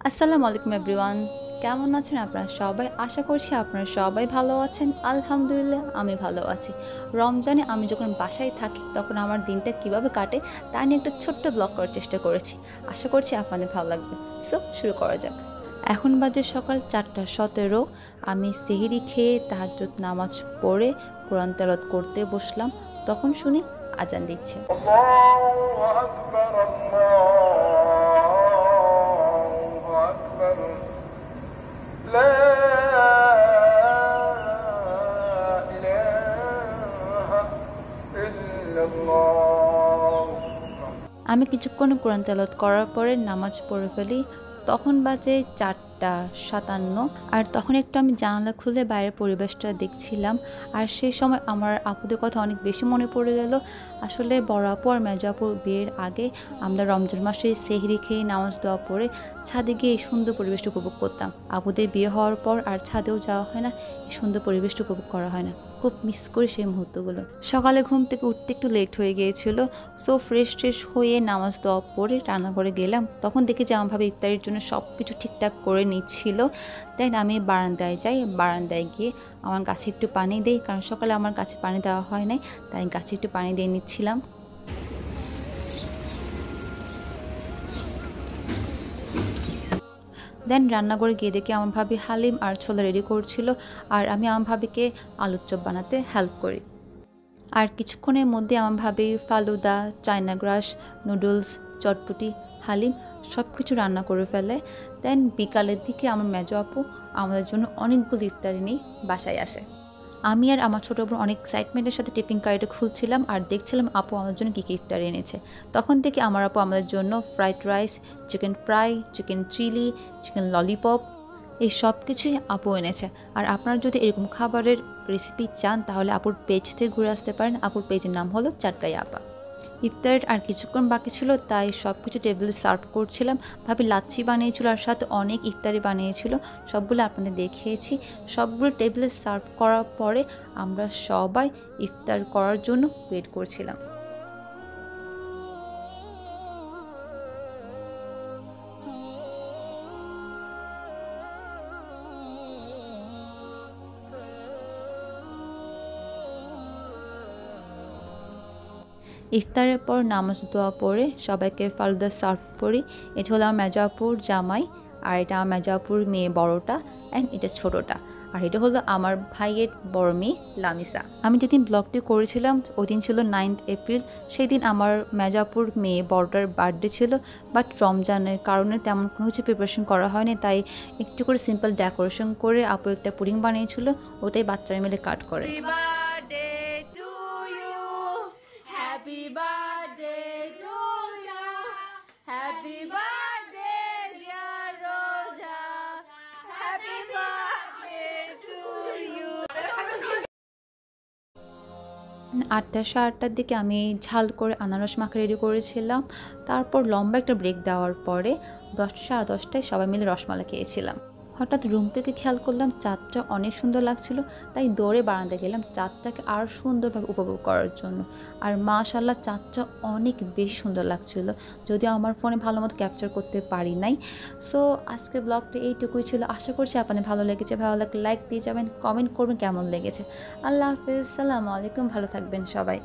আসসালামু আলাইকুম এভরিওয়ান। কেমন আছেন আপনারা সবাই? আশা করছি আপনারা সবাই ভালো আছেন। আলহামদুলিল্লাহ, আমি ভালো আছি। রমজানে আমি যখন বাসায় থাকি, তখন আমার দিনটা কীভাবে কাটে, তা নিয়ে একটা ছোট্ট ব্লগ করার চেষ্টা করেছি। আশা করছি আপনাদের ভালো লাগবে। সো, শুরু করা যাক। এখন বাজে সকাল চারটা সতেরো। আমি সেহিরি খেয়ে তাহাজত নামাজ পড়ে কোরআন তেলত করতে বসলাম। তখন শুনি আজান দিচ্ছে। আমি কিছুক্ষণ কোরআন তেলত করার পরে নামাজ পড়ে ফেলি তখন বাজে চারটা সাতান্ন। আর তখন একটু আমি জানালা খুলে বাইরের পরিবেশটা দেখছিলাম। আর সেই সময় আমার আপুদের কথা অনেক বেশি মনে পড়ে গেল। আসলে বড় আপু আর মেজো আপুর বিয়ের আগে আমরা রমজান মাসে সেহরি খেয়ে নামাজ দেওয়া পরে ছাদে গিয়ে এই সুন্দর পরিবেশটা উপভোগ করতাম। আপুদের বিয়ে হওয়ার পর আর ছাদেও যাওয়া হয় না, এই সুন্দর পরিবেশটা উপভোগ করা হয় না। খুব মিস করি সেই মুহূর্তগুলো। সকালে ঘুম থেকে উঠতে একটু লেট হয়ে গিয়েছিল সো ফ্রেশ ট্রেশ হয়ে নামাজ দেওয়া পরে রান্নাঘরে গেলাম। তখন দেখি যে আমাভাবে ইফতারির জন্য সব কিছু ঠিকঠাক করে নিচ্ছিল। দেন আমি বারান্দায় যাই, বারান্দায় গিয়ে আমার গাছে একটু পানি দেই, কারণ সকালে আমার গাছে পানি দেওয়া হয় নাই, তাই গাছে একটু পানি দিয়ে নিচ্ছিলাম। দেন রান্নাঘরে গিয়ে দেখি আমার ভাবি হালিম আর ছোলা রেডি করছিল, আর আমি আমার ভাবিকে আলুর চপ বানাতে হেল্প করি। আর কিছুক্ষণের মধ্যে আমার ভাবি falooda, china grass noodles chotpoti haleem সব কিছু রান্না করে ফেলে। দেন বিকালের দিকে আমার মেজো আপু আমাদের জন্য অনেকগুলো ইফতারি নিয়ে বাসায় আসে। আমি আর আমার ছোটো বোন অনেক এক্সাইটমেন্টের সাথে টিফিন কারিটা খুলছিলাম আর দেখছিলাম আপু আমাদের জন্য কী কী ইফতারি এনেছে। তখন থেকে আমার আপু আমাদের জন্য fried rice chicken fry chicken chilli chicken lollipop এই সব কিছুই আপু এনেছে। আর আপনারা যদি এরকম খাবারের রেসিপি চান তাহলে আপুর পেজ থেকে ঘুরে আসতে পারেন। আপুর পেজের নাম হলো চাটকাই আপা। ইফতারের আর কিছুক্ষণ বাকি ছিল, তাই সব কিছু টেবিলে সার্ভ করছিলাম। ভাবি লাচ্ছি বানিয়েছিল আর সাথে অনেক ইফতারি বানিয়েছিল, সবগুলো আপনাদের দেখিয়েছি। সবগুলো টেবিলে সার্ভ করার পরে আমরা সবাই ইফতার করার জন্য ওয়েট করছিলাম। ইফতারের পর নামাজ দোয়া পড়ে সবাইকে ফালুদা সার্ভ করি। এটা হলো আমার মেজাপুর জামাই, আর এটা আমার মেজাপুর মেয়ে বড়টা অ্যান্ড এটা ছোটোটা। আর এটা হলো আমার ভাইয়ের বড় মেয়ে লামিসা। আমি যেদিন ব্লগটি করেছিলাম ওই দিন ছিল নাইন্থ এপ্রিল সেই দিন আমার মেজাপুর মেয়ে বড়টার বার্থডে ছিল বাট রমজানের কারণে তেমন কোনো কিছু প্রিপারেশন করা হয়নি, তাই একটু করে সিম্পল ডেকোরেশন করে আপু একটা পুডিং বানিয়েছিল, ওটাই বাচ্চারা মিলে কাট করে। Happy birthday to you. Happy birthday, dear Roja. Happy birthday to you. আটটা সাড়ে আটটার দিকে আমি ঝাল করে আনারস মাখা রেডি করেছিলাম তারপর লম্বা একটা ব্রেক দেওয়ার পরে দশটা সাড়ে দশটায় সবাই মিলে রসমালাই খেয়েছিলাম হঠাৎ রুম থেকে খেয়াল করলাম চাঁদটা অনেক সুন্দর লাগছিল, তাই দৌড়ে বারান্দা গেলাম চাঁদটাকে আরও সুন্দরভাবে উপভোগ করার জন্য। আর মাশাল্লাহ চাঁদটা অনেক বেশি সুন্দর লাগছিল, যদিও আমার ফোনে ভালো মতো ক্যাপচার করতে পারি নাই। সো আজকে ব্লগটা এইটুকুই ছিল। আশা করছি আপনাদের ভালো লেগেছে। ভালো লাগলে লাইক দিয়ে যাবেন কমেন্ট করবেন কেমন লেগেছে। আল্লাহ হাফিজ, সালামু আলাইকুম, ভালো থাকবেন সবাই।